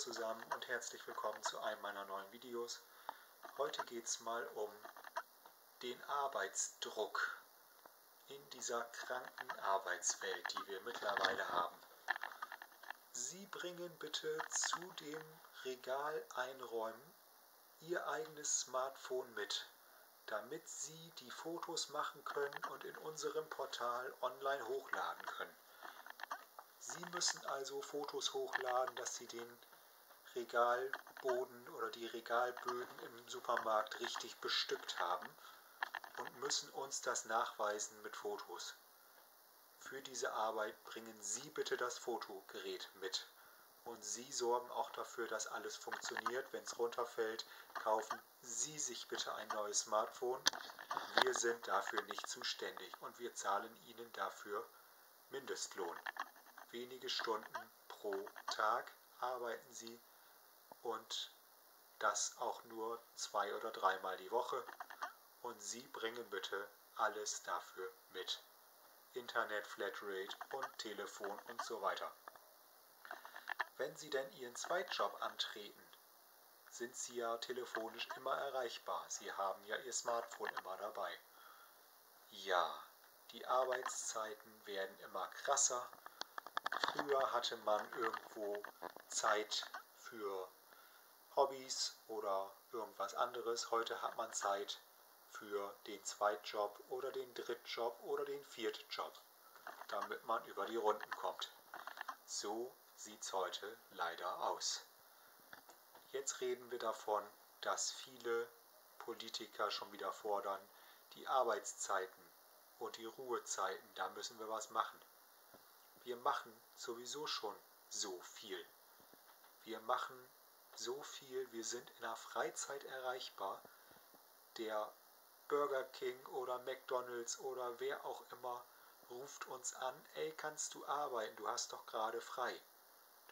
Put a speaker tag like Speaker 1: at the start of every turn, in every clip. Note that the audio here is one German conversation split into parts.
Speaker 1: zusammen und herzlich willkommen zu einem meiner neuen Videos. Heute geht es mal um den Arbeitsdruck in dieser kranken Arbeitswelt, die wir mittlerweile haben. Sie bringen bitte zu dem Regal einräumen Ihr eigenes Smartphone mit, damit Sie die Fotos machen können und in unserem Portal online hochladen können. Sie müssen also Fotos hochladen, dass Sie den Regalboden oder die Regalböden im Supermarkt richtig bestückt haben und müssen uns das nachweisen mit Fotos. Für diese Arbeit bringen Sie bitte das Fotogerät mit. Und Sie sorgen auch dafür, dass alles funktioniert. Wenn es runterfällt, kaufen Sie sich bitte ein neues Smartphone. Wir sind dafür nicht zuständig und wir zahlen Ihnen dafür Mindestlohn wenige Stunden pro Tag arbeiten sie und das auch nur zwei oder dreimal die Woche und Sie bringen bitte alles dafür mit. Internet, Flatrate und Telefon und so weiter. Wenn Sie denn Ihren Zweitjob antreten, sind Sie ja telefonisch immer erreichbar. Sie haben ja Ihr Smartphone immer dabei. Ja, die Arbeitszeiten werden immer krasser Früher hatte man irgendwo Zeit für Hobbys oder irgendwas anderes. Heute hat man Zeit für den Zweitjob oder den Drittjob oder den Viertjob, damit man über die Runden kommt. So sieht es heute leider aus. Jetzt reden wir davon, dass viele Politiker schon wieder fordern, die Arbeitszeiten und die Ruhezeiten, da müssen wir was machen. Wir machen sowieso schon so viel. Wir machen so viel, wir sind in der Freizeit erreichbar. Der Burger King oder McDonald's oder wer auch immer ruft uns an, ey, kannst du arbeiten, du hast doch gerade frei.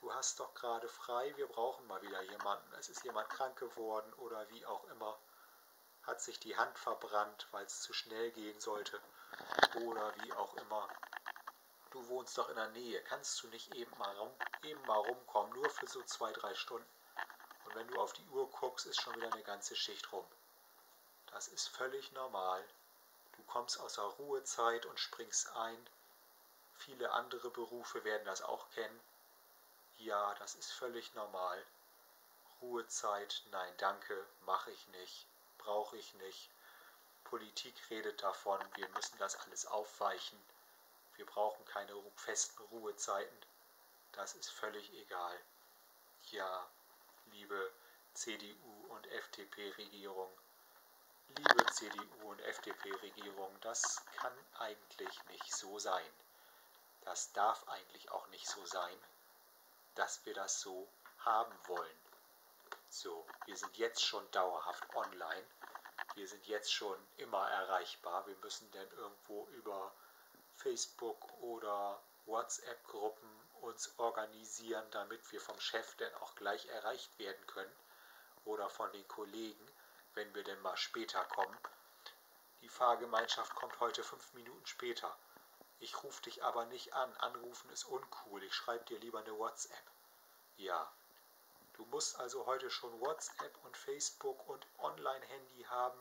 Speaker 1: Du hast doch gerade frei, wir brauchen mal wieder jemanden. Es ist jemand krank geworden oder wie auch immer. Hat sich die Hand verbrannt, weil es zu schnell gehen sollte. Oder wie auch immer. Du wohnst doch in der Nähe, kannst du nicht eben mal, rum, eben mal rumkommen, nur für so zwei, drei Stunden. Und wenn du auf die Uhr guckst, ist schon wieder eine ganze Schicht rum. Das ist völlig normal. Du kommst aus der Ruhezeit und springst ein. Viele andere Berufe werden das auch kennen. Ja, das ist völlig normal. Ruhezeit, nein, danke, mache ich nicht, brauche ich nicht. Politik redet davon, wir müssen das alles aufweichen. Wir brauchen keine festen Ruhezeiten. Das ist völlig egal. Ja, liebe CDU und FDP-Regierung, liebe CDU und FDP-Regierung, das kann eigentlich nicht so sein. Das darf eigentlich auch nicht so sein, dass wir das so haben wollen. So, wir sind jetzt schon dauerhaft online. Wir sind jetzt schon immer erreichbar. Wir müssen denn irgendwo über Facebook oder WhatsApp-Gruppen uns organisieren, damit wir vom Chef denn auch gleich erreicht werden können oder von den Kollegen, wenn wir denn mal später kommen. Die Fahrgemeinschaft kommt heute fünf Minuten später. Ich rufe dich aber nicht an. Anrufen ist uncool. Ich schreibe dir lieber eine WhatsApp. Ja. Du musst also heute schon WhatsApp und Facebook und Online-Handy haben,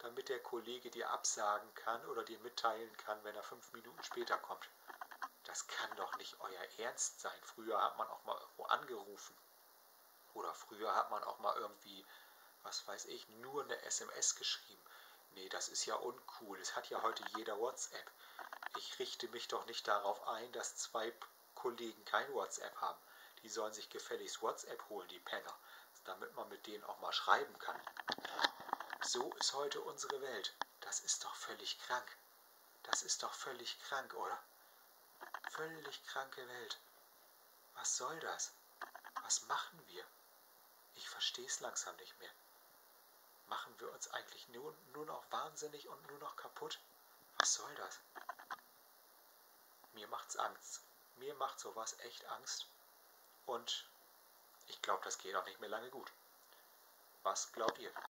Speaker 1: damit der Kollege dir absagen kann oder dir mitteilen kann, wenn er fünf Minuten später kommt. Das kann doch nicht euer Ernst sein. Früher hat man auch mal irgendwo angerufen. Oder früher hat man auch mal irgendwie, was weiß ich, nur eine SMS geschrieben. Nee, das ist ja uncool. Es hat ja heute jeder WhatsApp. Ich richte mich doch nicht darauf ein, dass zwei Kollegen kein WhatsApp haben. Die sollen sich gefälligst WhatsApp holen, die Penner, damit man mit denen auch mal schreiben kann. So ist heute unsere Welt. Das ist doch völlig krank. Das ist doch völlig krank, oder? Völlig kranke Welt. Was soll das? Was machen wir? Ich verstehe es langsam nicht mehr. Machen wir uns eigentlich nur, nur noch wahnsinnig und nur noch kaputt? Was soll das? Mir macht's Angst. Mir macht sowas echt Angst. Und ich glaube, das geht auch nicht mehr lange gut. Was glaubt ihr?